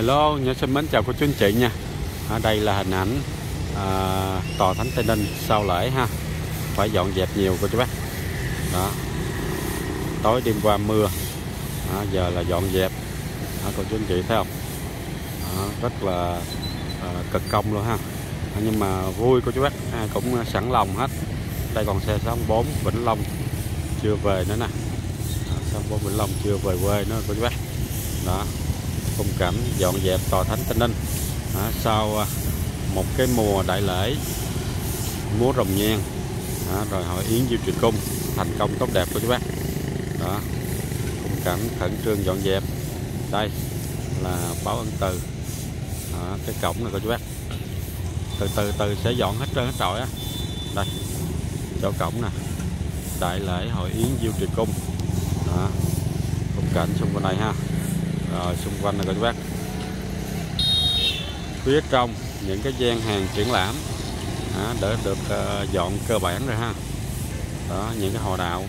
Hello, nhớ xin mến chào cô chú anh chị nha. Ở đây là hình ảnh à, tòa thánh Tây Ninh sau lễ ha. Phải dọn dẹp nhiều cô chú bác. Đó. Tối đêm qua mưa. Đó, giờ là dọn dẹp. Đó, cô chú anh chị thấy không? Đó, rất là à, cực công luôn ha. Đó, nhưng mà vui cô chú bác, à, cũng sẵn lòng hết. Đây còn xe 64 Vĩnh Long chưa về nữa nè. À, 64 Vĩnh Long chưa về quê nữa cô chú bác. Đó khung cảnh dọn dẹp tòa thánh Tây Ninh. À, sau một cái mùa đại lễ múa rồng nhang à, rồi hội yến diêu truyền cung thành công tốt đẹp của chú bác. Đó khung cảnh khẩn trương dọn dẹp. Đây là báo ân từ à, cái cổng này của chú bác. Từ từ từ sẽ dọn hết trơn hết trọi á. Đây chỗ cổng nè. Đại lễ hội yến diêu truyền cung. Đó khung cảnh xung quanh này ha rồi xung quanh này các bác phía trong những cái gian hàng triển lãm. Đó, đã được uh, dọn cơ bản rồi ha. Đó những cái hồ đạo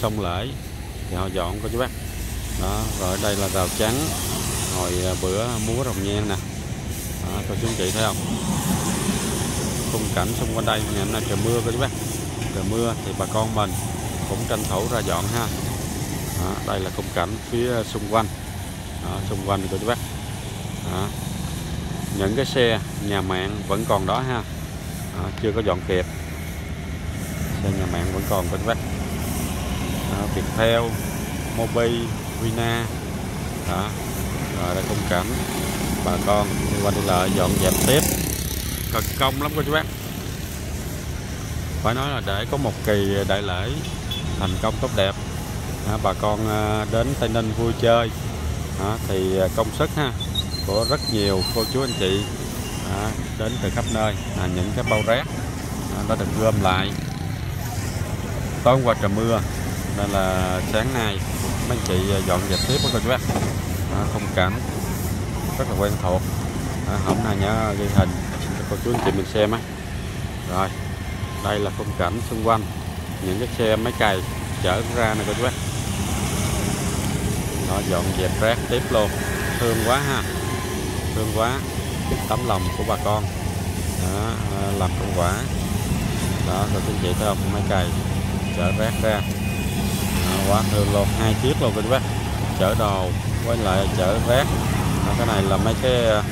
sông lễ thì họ dọn cô chú bác đó rồi đây là rào trắng hồi ờ, bữa múa rồng nhen nè. Đó, cô chú chị thấy không? Khung cảnh xung quanh đây ngày hôm nay trời mưa cô chú bác trời mưa thì bà con mình cũng tranh thủ ra dọn ha. Đó, đây là khung cảnh phía xung quanh đó, xung quanh của chú bác. Đó. những cái xe nhà mạng vẫn còn đó ha. Đó, chưa có dọn kịp xe nhà mạng vẫn còn của chú bác. Đó, Viettel Mobi Vina. Đó. Rồi đây khung cảnh bà con. Đi qua đi lại dọn dẹp tiếp cực công lắm cô chú bác. Phải nói là để có một kỳ đại lễ thành công tốt đẹp. À, bà con ờ, đến Tây Ninh vui chơi đó, thì à, công sức ha của rất nhiều cô chú anh chị đó, đến từ khắp nơi. À, những cái bao rác à, đã được gom lại. Tối qua trời mưa nên là sáng nay mấy anh chị à, dọn dẹp tiếp với cô chú bác à, không cảnh rất là quen thuộc. À, hôm nay nhớ ghi hình cho cô chú anh chị mình xem á. Rồi đây là khung cảnh xung quanh những cái xe máy cày chở ra này cô chú bác nó dọn dẹp rác tiếp luôn. Thương quá ha. Thương quá. Tấm lòng của bà con. Đó, ờ, làm công quả. Đó rồi quý vị thấy không máy cày. Chở rác ra. Đó, quá thương luôn. Hai chiếc luôn quý bác chở đồ với lại chở rác. Đó, cái này là mấy cái ờ,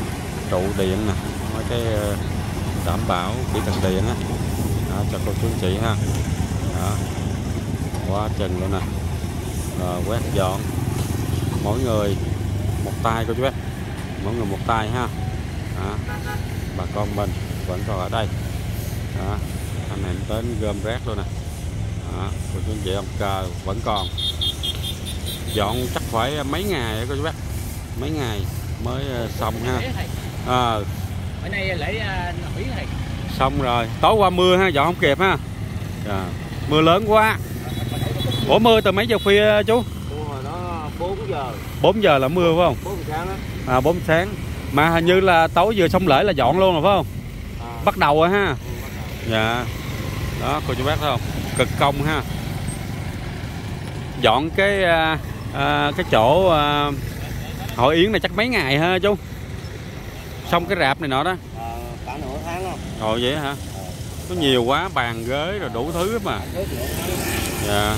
trụ điện nè. Mấy cái ờ, đảm bảo kỹ thuật điện á. Đó, cho cô chú chị ha. Đó. Quá chừng luôn nè. Rồi quét dọn mỗi người một tay cô chú bác mỗi người một tay ha. Đó. bà con mình vẫn còn ở đây. Đó. anh em đến gom rác luôn nè. Đó. cô chú chị ông cờ vẫn còn. Dọn chắc phải mấy ngày cô chú bác mấy ngày mới xong ha. À. bữa nay lễ hủy này xong rồi. Tối qua mưa ha dọn không kịp ha. À. mưa lớn quá. Ủa mưa từ mấy giờ khuya chú? 4 giờ. 4 giờ là mưa phải không? 4 sáng á. À 4 sáng mà hình như là tối vừa xong lễ là dọn luôn rồi phải không? À. bắt đầu rồi ha. Ừ, dạ. Đó cô chú bác thấy không? Cực công ha. Dọn cái à, à, cái chỗ à, hội yến này chắc mấy ngày ha chú? Xong cái rạp này nọ đó. À, cả nửa tháng không? Rồi vậy hả? Có nhiều quá bàn ghế rồi đủ thứ mà. Dạ.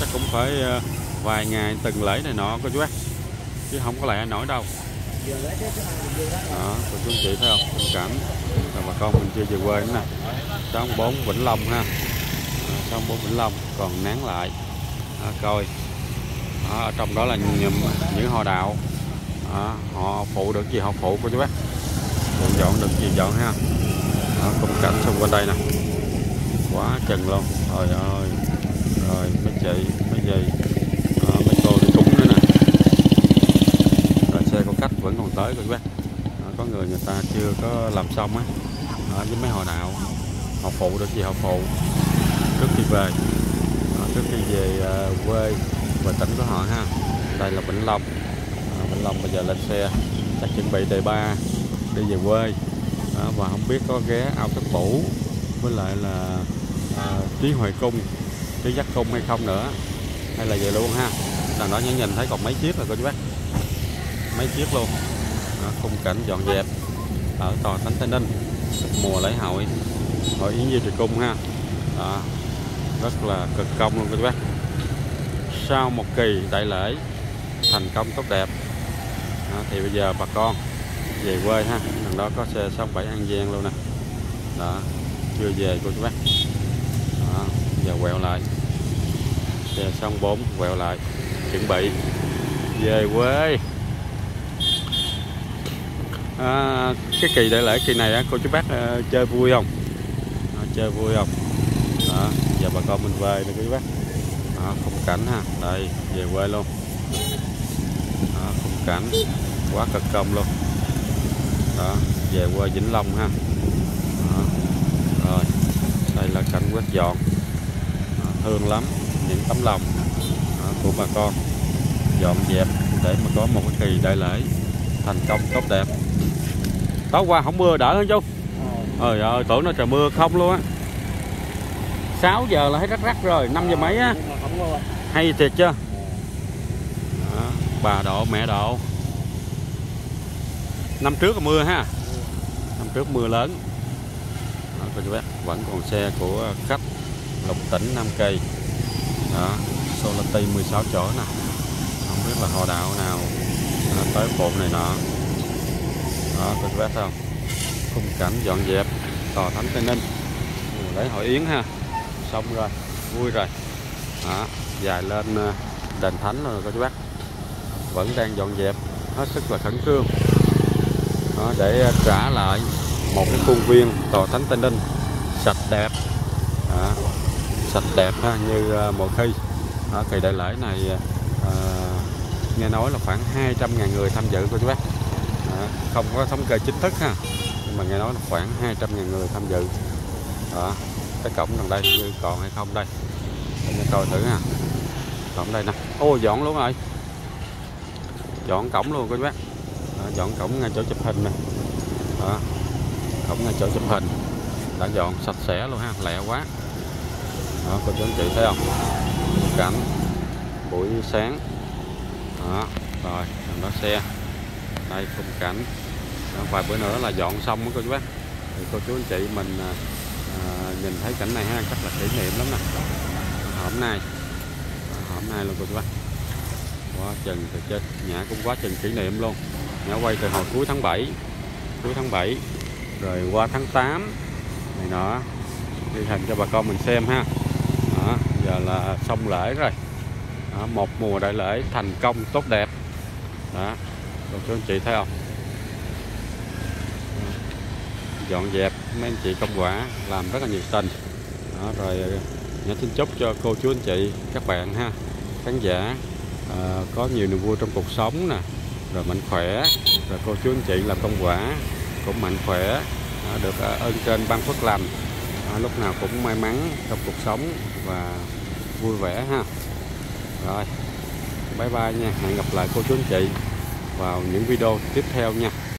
Chắc cũng phải à, vài ngày từng lễ này nọ cô chú bác chứ không có lẽ nổi đâu. Đó cô chú chị thấy không? Tình cảnh là bà con mình chưa về quê nữa nè. Sáu bốn vĩnh long ha. Sáu bốn vĩnh long còn nán lại. À, coi. Đó, ở trong đó là những, những họ đạo. Đó, họ phụ được gì họ phụ cô chú bác phụ dọn được gì dọn ha. Đó, khung cảnh xung quanh đây nè. Quá chừng luôn. Trời ơi. Rồi mấy chị mấy gì đó, mấy cô đi cúng nữa nè rồi xe có cách vẫn còn tới các chú bác có người người ta chưa có làm xong á. Với mấy hồi nào, họ phụ được gì họ phụ. Trước khi về. Trước khi về à, quê về tỉnh của họ ha. Đây là Vĩnh Long. À, Vĩnh Long bây giờ lên xe. Chắc chuẩn bị đề ba đi về quê. Và không biết có ghé ao tất bủ với lại là à, hội huệ cung Trí giác cung hay không nữa. Hay là về luôn ha. Đằng đó nhớ nhìn thấy còn mấy chiếc rồi cô chú bác mấy chiếc luôn. Đó, khung cảnh dọn dẹp. Ờ, Ở tòa thánh tây ninh mùa lễ hội. Hội yến diêu trì cung ha. Đó, rất là cực công luôn các chú bác. Sau một kỳ đại lễ thành công tốt đẹp. Đó, thì bây giờ bà con về quê ha. Đằng đó có xe 67 An Giang luôn nè. Đó chưa về cô chú bác. Đó, giờ quẹo lại. Xe xong 4 quẹo lại. Chuẩn bị. Về quê à, cái kỳ đại lễ kỳ này á, cô chú bác à, chơi vui không? À, chơi vui không? Đó giờ bà con mình về nè cô chú bác. Đó, khung cảnh ha. Đây về quê luôn. Đó, khung cảnh. Quá cực công luôn. Đó về quê Vĩnh Long ha. Đó. rồi đây là cảnh quét dọn. Đó, thương lắm những tấm lòng đó, của bà con. Dọn dẹp để mà có một cái kỳ đại lễ thành công tốt đẹp tối qua không mưa đỡ hơn chú trời ơi tưởng nó trời mưa không luôn á. 6 giờ là thấy rắc rắc rồi 5 giờ mấy á. Mưa. Hay thiệt chưa đó, bà độ mẹ độ. Năm trước là mưa ha. Năm trước mưa lớn. Đó, chú bác vẫn còn xe của khách lục tỉnh Nam Kỳ. Đó Solati 16 chỗ nè. Không biết là họ đạo nào à, tới cột này nọ đó cô chú bác không khung cảnh dọn dẹp tòa thánh Tây Ninh. Lấy hội yến ha. Xong rồi vui rồi. Đó, dài lên ờ, đền thánh rồi cô chú bác. Vẫn đang dọn dẹp hết sức là khẩn trương. Đó, để ờ, trả lại một cái khuôn viên tòa thánh Tây Ninh sạch đẹp. Đó, sạch đẹp ha, như ờ, mọi khi kỳ đại lễ này à, nghe nói là khoảng 200 ngàn người tham dự cô chú bác đó, không có thống kê chính thức ha. Nhưng mà nghe nói là khoảng 200 ngàn người tham dự. Đó cái cổng đằng đây như còn hay không đây? Để mình coi thử ha. Cổng đây nè. Ô dọn luôn rồi. Dọn cổng luôn các bác. Đó, dọn cổng ngay chỗ chụp hình nè. Đó cổng ngay chỗ chụp hình. Đã dọn sạch sẽ luôn ha lẹ quá. Đó cô chú anh chị thấy không? Cảnh buổi sáng. Đó rồi đó xe đây khung cảnh. Đó, vài bữa nữa là dọn xong đó cô chú bác. Thì cô chú anh chị mình à, à nhìn thấy cảnh này ha chắc là kỷ niệm lắm nè. Hôm nay hôm nay luôn cô chú bác. Quá chừng thì chết nhã cũng quá chừng kỷ niệm luôn. Nhã quay từ hồi cuối tháng 7 cuối tháng 7 rồi qua tháng 8 này nọ. Ghi hình cho bà con mình xem ha. Đó, giờ là xong lễ rồi. Đó, một mùa đại lễ thành công tốt đẹp. Đó cô chú anh chị thấy không? Dọn dẹp mấy anh chị công quả làm rất là nhiệt tình. Đó, rồi ờ, nhà xin chúc cho cô chú anh chị các bạn ha khán giả à, có nhiều niềm vui trong cuộc sống nè. Rồi mạnh khỏe rồi cô chú anh chị làm công quả cũng mạnh khỏe đó, được à, ơn trên ban phước lành. Đó, lúc nào cũng may mắn trong cuộc sống và vui vẻ ha. Rồi bye bye nha hẹn gặp lại cô chú anh chị vào những video tiếp theo nha.